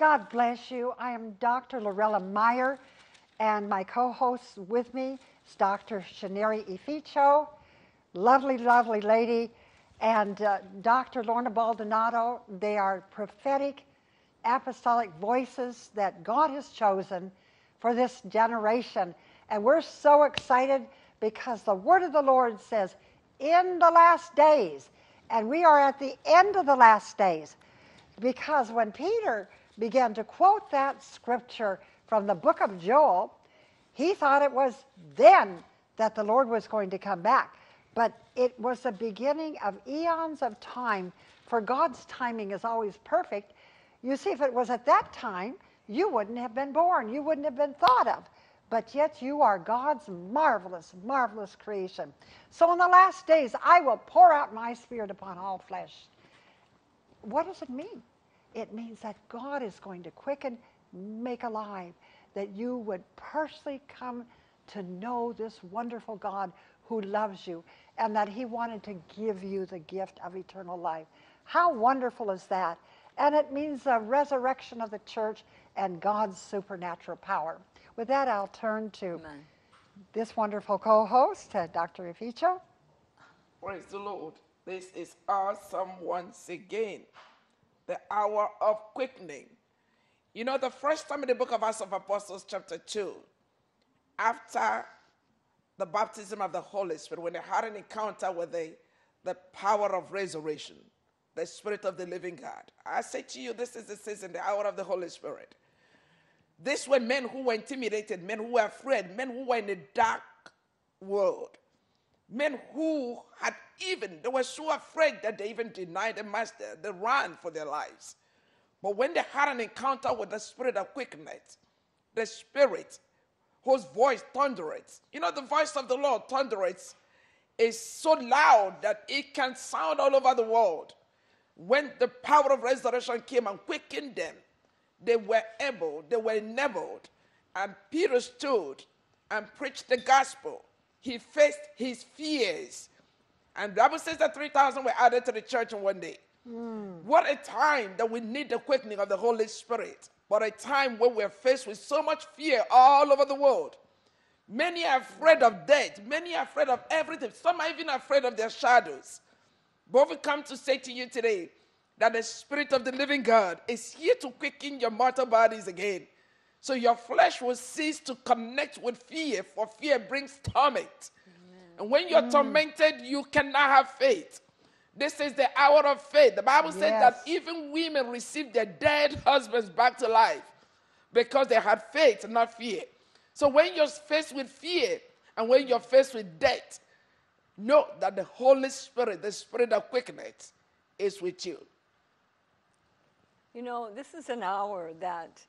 God bless you. I am Dr. Lorella Meyer, and my co host with me is Dr. Shaneri Ificho, lovely, lovely lady, and uh, Dr. Lorna Baldonado. They are prophetic, apostolic voices that God has chosen for this generation. And we're so excited because the word of the Lord says, in the last days, and we are at the end of the last days. Because when Peter began to quote that scripture from the book of Joel, he thought it was then that the Lord was going to come back. But it was the beginning of eons of time, for God's timing is always perfect. You see, if it was at that time, you wouldn't have been born, you wouldn't have been thought of. But yet you are God's marvelous, marvelous creation. So in the last days, I will pour out my spirit upon all flesh. What does it mean? It means that God is going to quicken, make alive, that you would personally come to know this wonderful God who loves you and that he wanted to give you the gift of eternal life. How wonderful is that? And it means the resurrection of the church and God's supernatural power. With that, I'll turn to Amen. this wonderful co host, uh, Dr. Ificho. Praise the Lord. This is awesome once again. The hour of quickening. You know, the first time in the book of Acts of Apostles, chapter 2, after the baptism of the Holy Spirit, when they had an encounter with the, the power of resurrection, the Spirit of the living God. I say to you, this is the season, the hour of the Holy Spirit. These were men who were intimidated, men who were afraid, men who were in a dark world, men who had even, they were so afraid that they even denied the master, they ran for their lives. But when they had an encounter with the spirit of quickness, the spirit whose voice thunders, you know, the voice of the Lord thunders is so loud that it can sound all over the world. When the power of resurrection came and quickened them, they were able, they were enabled. And Peter stood and preached the gospel. He faced his fears. And the Bible says that 3,000 were added to the church in one day. Mm. What a time that we need the quickening of the Holy Spirit. But a time when we're faced with so much fear all over the world. Many are afraid of death. Many are afraid of everything. Some are even afraid of their shadows. But we come to say to you today that the Spirit of the living God is here to quicken your mortal bodies again. So your flesh will cease to connect with fear, for fear brings torment. Amen. And when you're mm. tormented, you cannot have faith. This is the hour of faith. The Bible yes. said that even women received their dead husbands back to life because they had faith, and not fear. So when you're faced with fear and when you're faced with death, know that the Holy Spirit, the Spirit of quickness, is with you. You know, this is an hour that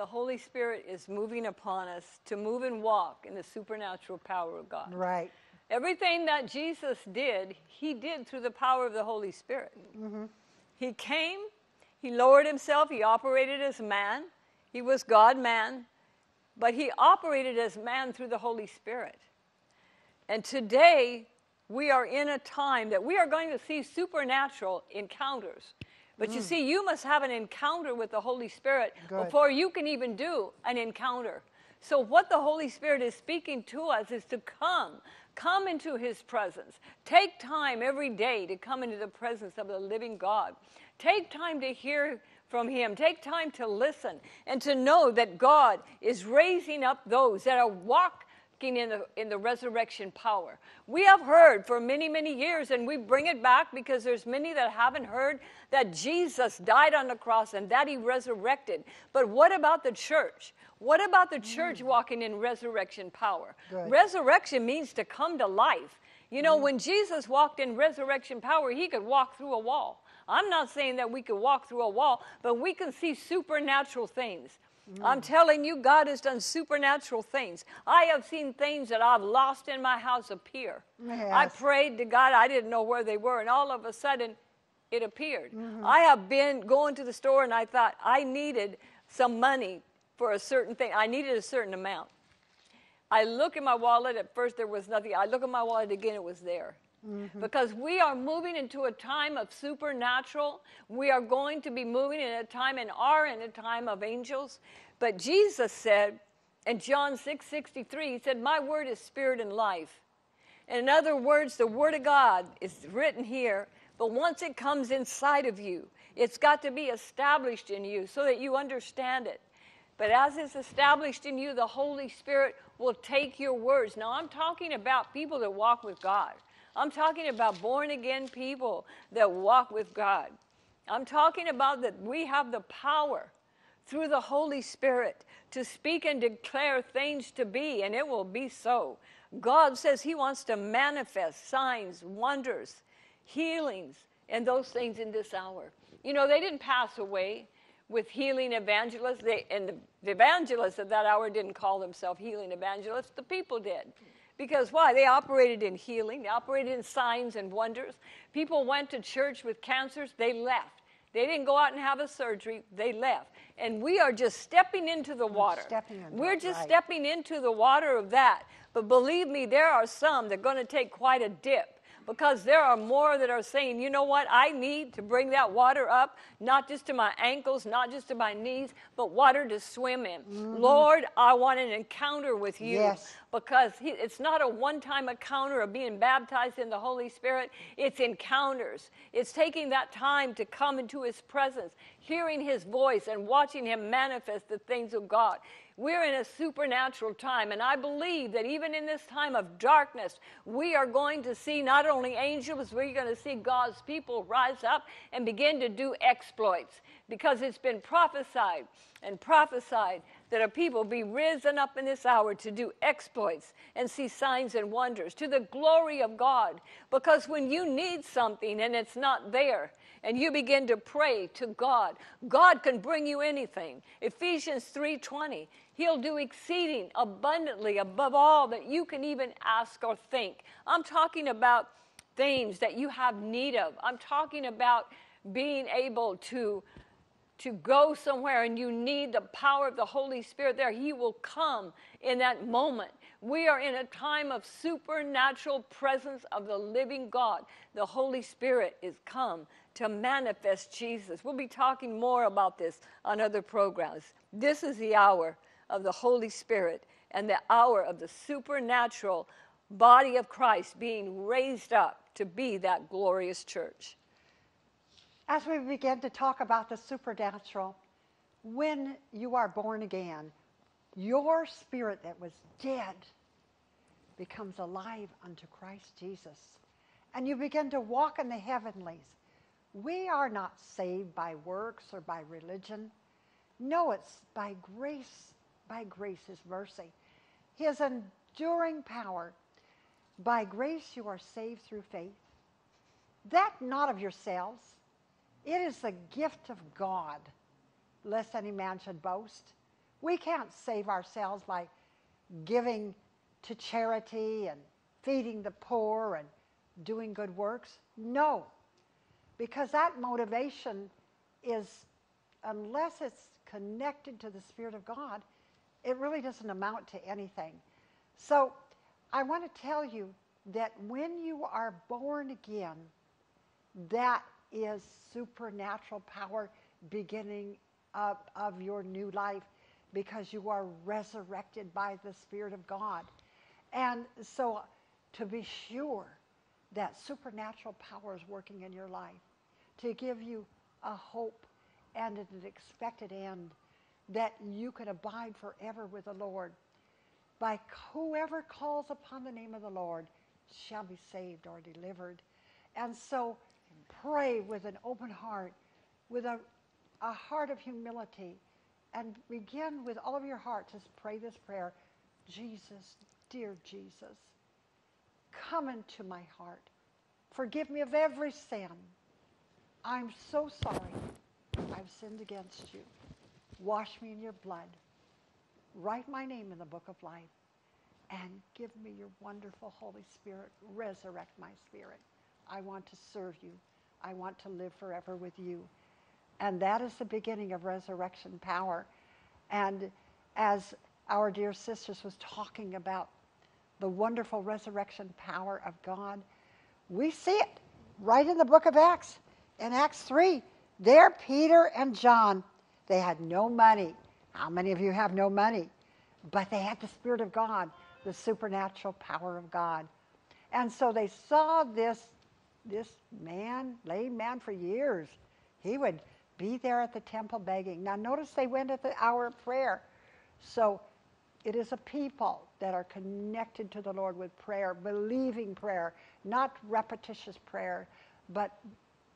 the Holy Spirit is moving upon us to move and walk in the supernatural power of God. Right. Everything that Jesus did, he did through the power of the Holy Spirit. Mm-hmm. He came, he lowered himself, he operated as man, he was God man, but he operated as man through the Holy Spirit. And today, we are in a time that we are going to see supernatural encounters. But mm. you see, you must have an encounter with the Holy Spirit Good. before you can even do an encounter. So, what the Holy Spirit is speaking to us is to come, come into His presence. Take time every day to come into the presence of the living God. Take time to hear from Him. Take time to listen and to know that God is raising up those that are walk in the, in the resurrection power. We have heard for many, many years, and we bring it back because there's many that haven't heard that Jesus died on the cross and that he resurrected. But what about the church? What about the church mm. walking in resurrection power? Good. Resurrection means to come to life. You know, mm. when Jesus walked in resurrection power, he could walk through a wall. I'm not saying that we could walk through a wall, but we can see supernatural things. Mm. I'm telling you, God has done supernatural things. I have seen things that I've lost in my house appear. Yes. I prayed to God, I didn't know where they were, and all of a sudden it appeared. Mm-hmm. I have been going to the store and I thought I needed some money for a certain thing, I needed a certain amount. I look in my wallet, at first there was nothing. I look at my wallet again, it was there. Mm-hmm. Because we are moving into a time of supernatural. We are going to be moving in a time and are in a time of angels. But Jesus said in John 6 63, He said, My word is spirit and life. In other words, the Word of God is written here, but once it comes inside of you, it's got to be established in you so that you understand it. But as it's established in you, the Holy Spirit will take your words. Now, I'm talking about people that walk with God. I'm talking about born again people that walk with God. I'm talking about that we have the power through the Holy Spirit to speak and declare things to be, and it will be so. God says He wants to manifest signs, wonders, healings, and those things in this hour. You know, they didn't pass away with healing evangelists, they, and the, the evangelists of that hour didn't call themselves healing evangelists, the people did. Because why? They operated in healing, they operated in signs and wonders. People went to church with cancers, they left. They didn't go out and have a surgery, they left. And we are just stepping into the water. into We're just right. stepping into the water of that. But believe me, there are some that are going to take quite a dip because there are more that are saying, you know what, I need to bring that water up, not just to my ankles, not just to my knees, but water to swim in. Lord, I want an encounter with you Yes. Because he, it's not a one time encounter of being baptized in the Holy Spirit, it's encounters. It's taking that time to come into His presence, hearing His voice, and watching Him manifest the things of God. We're in a supernatural time, and I believe that even in this time of darkness, we are going to see not only angels, we're going to see God's people rise up and begin to do exploits because it's been prophesied and prophesied that a people be risen up in this hour to do exploits and see signs and wonders to the glory of God. Because when you need something and it's not there, and you begin to pray to God, God can bring you anything. Ephesians 3:20, he'll do exceeding abundantly above all that you can even ask or think. I'm talking about things that you have need of. I'm talking about being able to to go somewhere and you need the power of the Holy Spirit there, He will come in that moment. We are in a time of supernatural presence of the living God. The Holy Spirit is come to manifest Jesus. We'll be talking more about this on other programs. This is the hour of the Holy Spirit and the hour of the supernatural body of Christ being raised up to be that glorious church. As we begin to talk about the supernatural, when you are born again, your spirit that was dead becomes alive unto Christ Jesus. And you begin to walk in the heavenlies. We are not saved by works or by religion. No, it's by grace, by grace, His mercy, His enduring power. By grace you are saved through faith. That not of yourselves. It is the gift of God, lest any man should boast. We can't save ourselves by giving to charity and feeding the poor and doing good works. No, because that motivation is, unless it's connected to the Spirit of God, it really doesn't amount to anything. So I want to tell you that when you are born again, that is supernatural power beginning of, of your new life because you are resurrected by the Spirit of God. And so to be sure that supernatural power is working in your life to give you a hope and an expected end that you can abide forever with the Lord. By whoever calls upon the name of the Lord shall be saved or delivered. And so pray with an open heart, with a, a heart of humility, and begin with all of your heart to pray this prayer Jesus, dear Jesus, come into my heart. Forgive me of every sin. I'm so sorry I've sinned against you. Wash me in your blood. Write my name in the book of life. And give me your wonderful Holy Spirit. Resurrect my spirit. I want to serve you. I want to live forever with you. And that is the beginning of resurrection power. And as our dear sisters was talking about the wonderful resurrection power of God, we see it right in the book of Acts. In Acts 3, there Peter and John, they had no money. How many of you have no money? But they had the Spirit of God, the supernatural power of God. And so they saw this, this man, lame man for years. He would be there at the temple begging. Now, notice they went at the hour of prayer. So it is a people that are connected to the Lord with prayer, believing prayer, not repetitious prayer, but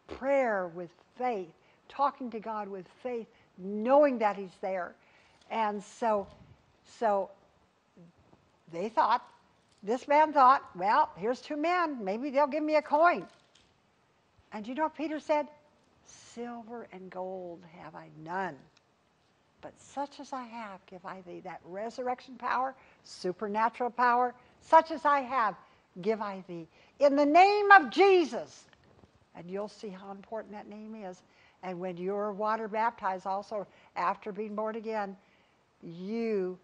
prayer with faith, talking to God with faith, knowing that He's there. And so, so they thought, this man thought, well, here's two men. Maybe they'll give me a coin. And you know what Peter said? Silver and gold have I none. But such as I have, give I thee that resurrection power, supernatural power, such as I have, give I thee. In the name of Jesus. And you'll see how important that name is. And when you're water baptized, also after being born again, you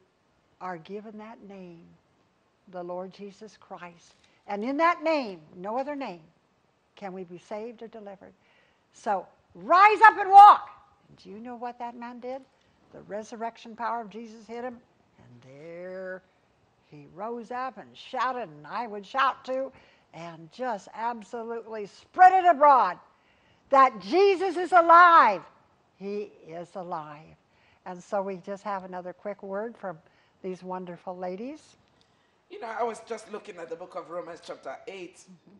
are given that name, the Lord Jesus Christ. And in that name, no other name, can we be saved or delivered. So rise up and walk. And do you know what that man did? The resurrection power of Jesus hit him, and there he rose up and shouted, and I would shout too, and just absolutely spread it abroad that Jesus is alive. He is alive. And so we just have another quick word from these wonderful ladies. You know, I was just looking at the book of Romans, chapter 8. Mm-hmm.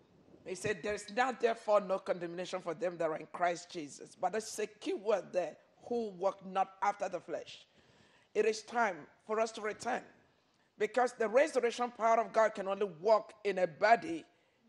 He said, There is now, therefore, no condemnation for them that are in Christ Jesus. But there's a key word there who walk not after the flesh. It is time for us to return because the resurrection power of God can only walk in a body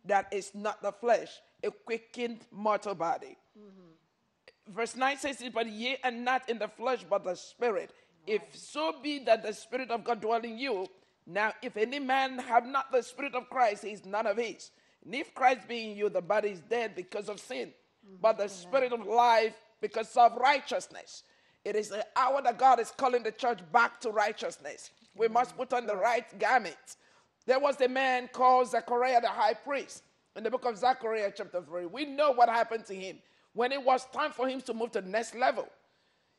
that is not the flesh, a quickened mortal body. Mm-hmm. Verse 9 says, But ye are not in the flesh, but the spirit. If so be that the spirit of God dwell in you, now if any man have not the spirit of Christ, he is none of his. And if Christ be in you, the body is dead because of sin, mm-hmm. but the spirit of life because of righteousness. It is the hour that God is calling the church back to righteousness. We must put on the right garment. There was a man called Zechariah the high priest in the book of Zechariah, chapter 3. We know what happened to him when it was time for him to move to the next level.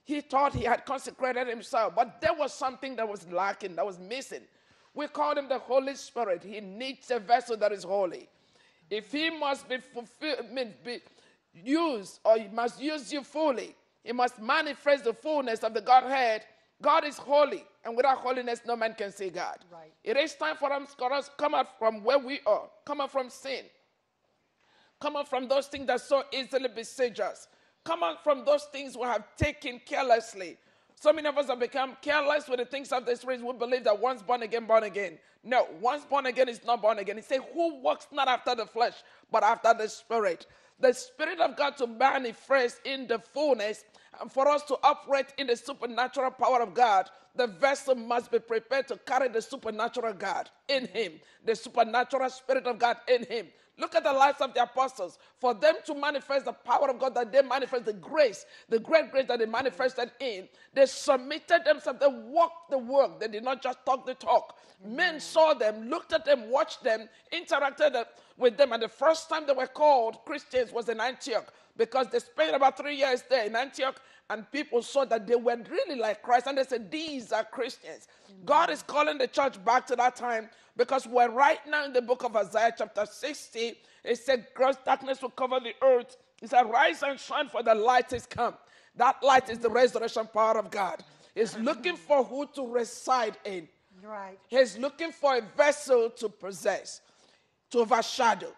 He thought he had consecrated himself, but there was something that was lacking, that was missing. We call him the Holy Spirit. He needs a vessel that is holy. If he must be fulfilled, be, use or he must use you fully. He must manifest the fullness of the Godhead. God is holy, and without holiness, no man can see God. Right. It is time for us to come out from where we are, come out from sin, come out from those things that so easily besiege us, come out from those things we have taken carelessly. So many of us have become careless with the things of this race. We believe that once born again, born again. No, once born again is not born again. He said, Who walks not after the flesh, but after the spirit? the Spirit of God to manifest in the fullness and for us to operate in the supernatural power of God, the vessel must be prepared to carry the supernatural God in him, the supernatural Spirit of God in him. Look at the lives of the apostles. For them to manifest the power of God, that they manifest the grace, the great grace that they manifested in, they submitted themselves, they walked the work. They did not just talk the talk. Men saw them, looked at them, watched them, interacted with them. And the first time they were called Christians was in Antioch because they spent about three years there in Antioch and people saw that they were really like Christ and they said, These are Christians. Mm-hmm. God is calling the church back to that time because we're right now in the book of Isaiah, chapter 60. It said, Gross darkness will cover the earth. It said, Rise and shine, for the light is come. That light is the resurrection power of God. He's looking for who to reside in. Right. He's looking for a vessel to possess, to overshadow.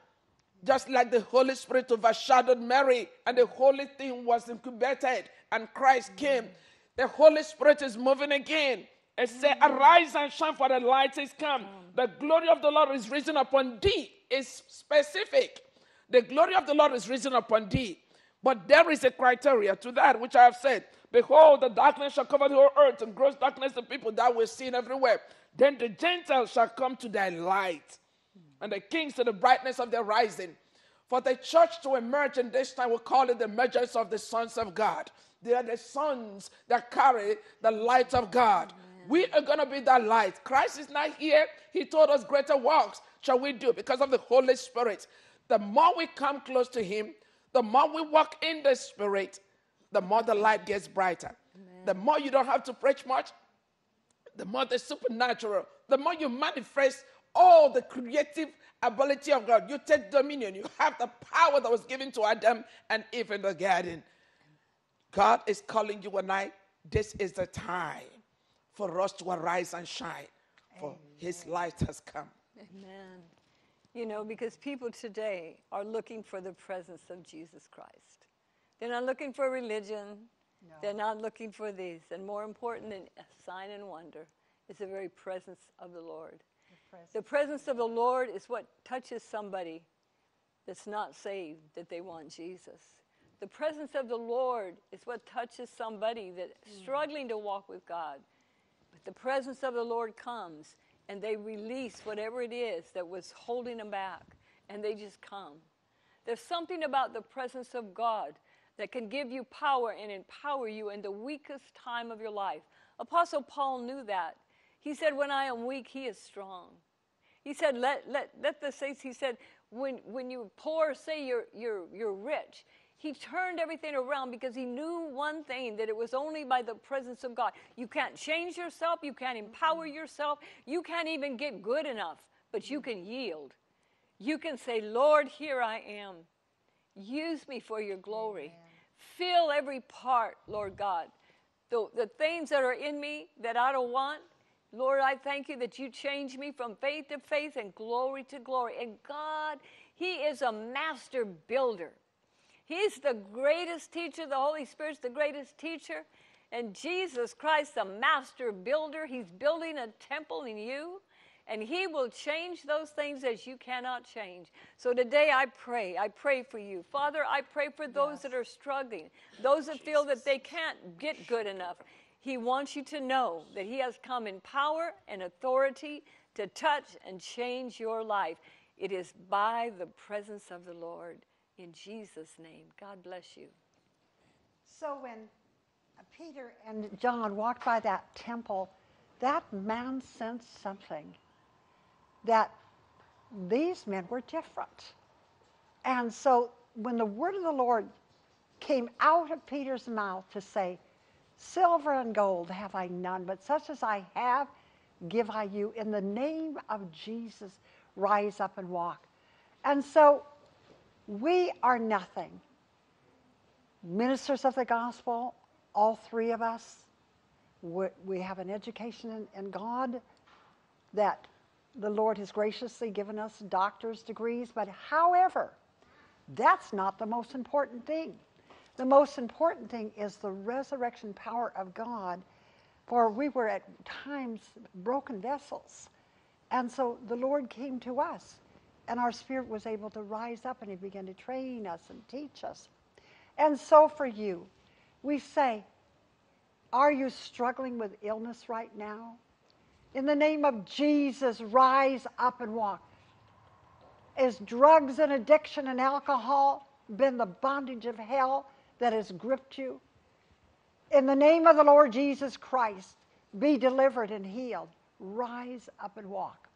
Just like the Holy Spirit overshadowed Mary and the holy thing was incubated and Christ came. The Holy Spirit is moving again. It mm-hmm. Arise and shine, for the light is come. The glory of the Lord is risen upon thee. It's specific. The glory of the Lord is risen upon thee. But there is a criteria to that, which I have said. Behold, the darkness shall cover the whole earth, and gross darkness the people that we're seeing everywhere. Then the Gentiles shall come to thy light, and the kings to the brightness of their rising. For the church to emerge in this time, we call it the emergence of the sons of God. They are the sons that carry the light of God. Amen. We are going to be that light. Christ is not here. He told us greater works shall we do because of the Holy Spirit. The more we come close to Him, the more we walk in the Spirit, the more the light gets brighter. The more you don't have to preach much, the more the supernatural, the more you manifest all the creative ability of God. You take dominion. You have the power that was given to Adam and Eve in the garden. God is calling you and I. This is the time for us to arise and shine, for His light has come. Amen. You know, because people today are looking for the presence of Jesus Christ. They're not looking for religion. No. They're not looking for these. And more important than a sign and wonder is the very presence of the Lord. The presence of the Lord is what touches somebody that's not saved that they want Jesus. The presence of the Lord is what touches somebody that's hmm. struggling to walk with God. But the presence of the Lord comes and they release whatever it is that was holding them back and they just come. There's something about the presence of God that can give you power and empower you in the weakest time of your life. Apostle Paul knew that. He said, When I am weak, he is strong. He said, Let, let, let the saints, he said, when, when you poor say you're, you're, you're rich, he turned everything around because he knew one thing that it was only by the presence of God. You can't change yourself, you can't empower yourself, you can't even get good enough, but you can yield. You can say, Lord, here I am. Use me for your glory. Amen. Fill every part, Lord God. The, the things that are in me that I don't want, Lord, I thank you that you change me from faith to faith and glory to glory. And God, He is a master builder. He's the greatest teacher. The Holy Spirit's the greatest teacher. And Jesus Christ, the master builder, He's building a temple in you. And He will change those things as you cannot change. So today I pray. I pray for you. Father, I pray for those yes. that are struggling, those that Jesus. feel that they can't get good enough. He wants you to know that He has come in power and authority to touch and change your life. It is by the presence of the Lord. In Jesus' name, God bless you. So when Peter and John walked by that temple, that man sensed something that these men were different. And so when the word of the Lord came out of Peter's mouth to say, Silver and gold have I none, but such as I have give I you. In the name of Jesus, rise up and walk. And so we are nothing. Ministers of the gospel, all three of us, we have an education in, God that the Lord has graciously given us doctor's degrees, but however, that's not the most important thing. The most important thing is the resurrection power of God, for we were at times broken vessels. And so the Lord came to us and our spirit was able to rise up and he began to train us and teach us. And so for you, we say, Are you struggling with illness right now? In the name of Jesus, rise up and walk. Is drugs and addiction and alcohol been the bondage of hell that has gripped you? In the name of the Lord Jesus Christ, be delivered and healed. Rise up and walk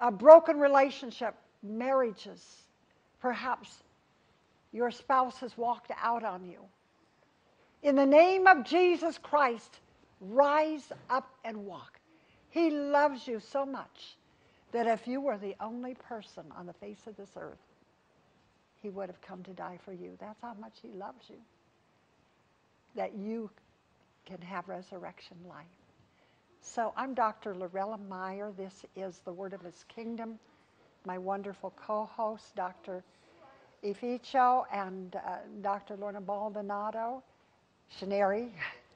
a broken relationship, marriages, perhaps your spouse has walked out on you. In the name of Jesus Christ, rise up and walk. He loves you so much that if you were the only person on the face of this earth, he would have come to die for you. That's how much he loves you. That you can have resurrection life. So I'm Dr. Lorella Meyer. This is the Word of His Kingdom. My wonderful co-host, Dr. Ificho and uh, Dr. Lorna Baldonado, Shaneri.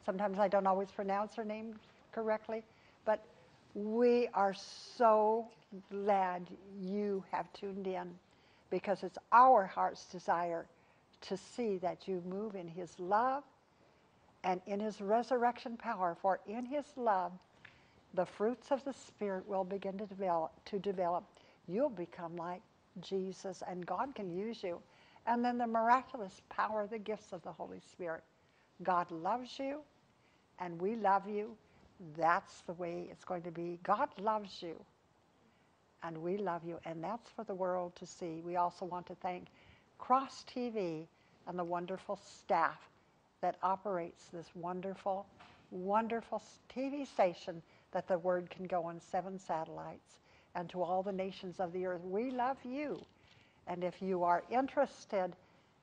Sometimes I don't always pronounce her name correctly, but we are so glad you have tuned in because it's our heart's desire to see that you move in His love and in His resurrection power, for in His love the fruits of the Spirit will begin to develop. To develop. You'll become like Jesus, and God can use you. And then the miraculous power, the gifts of the Holy Spirit. God loves you, and we love you. That's the way it's going to be. God loves you, and we love you, and that's for the world to see. We also want to thank Cross TV and the wonderful staff that operates this wonderful, wonderful TV station that the word can go on seven satellites. And to all the nations of the earth, we love you. And if you are interested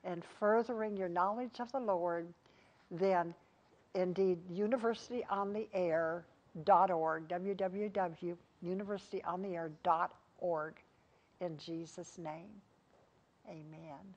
in furthering your knowledge of the Lord, then indeed universityontheair.org, www.universityontheair.org, in Jesus' name. Amen.